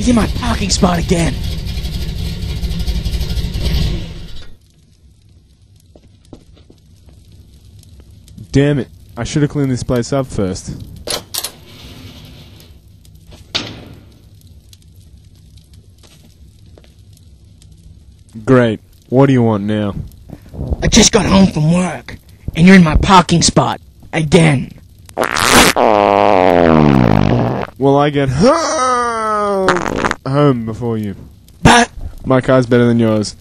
He's in my parking spot again. Damn it. I should have cleaned this place up first. Great. What do you want now? I just got home from work, and you're in my parking spot again. Well, I get home before you. But My car's better than yours.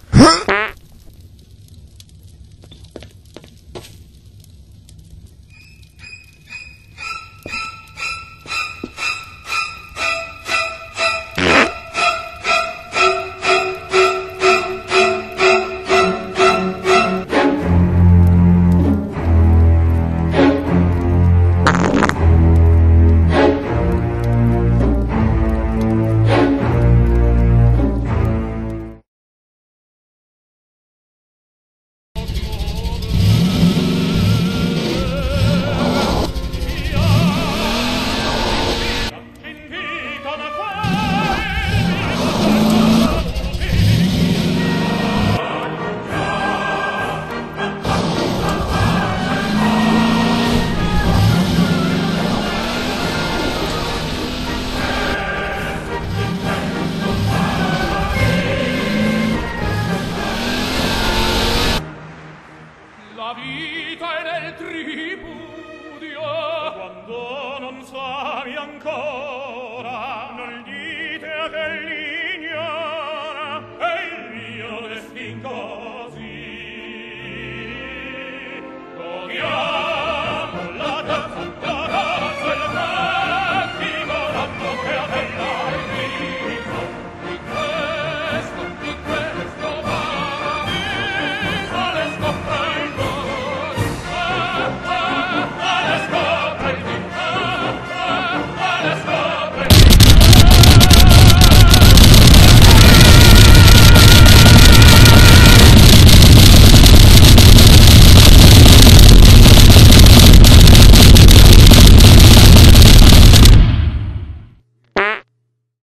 ancora non dite che l'ignora e il mio destin così